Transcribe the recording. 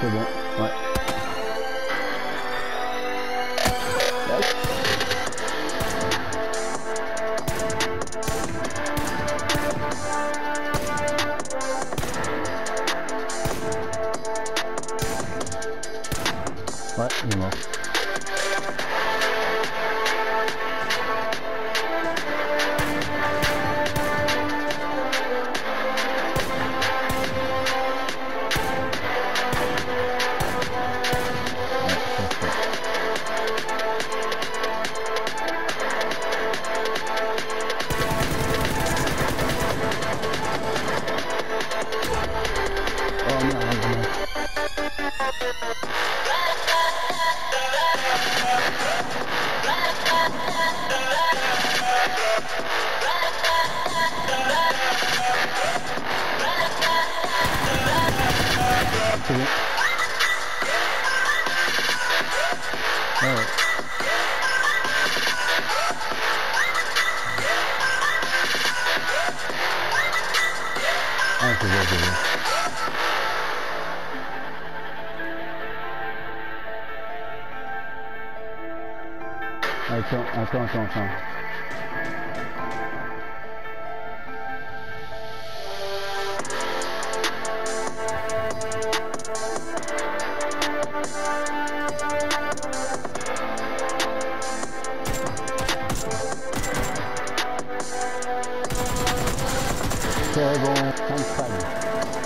こんばん Ouais, ça, c'est- Oh merde, merde. C'est Ouais, ouais. Ah, je vois, je vois. Attends, attends, attends, attends. Terrible. I'm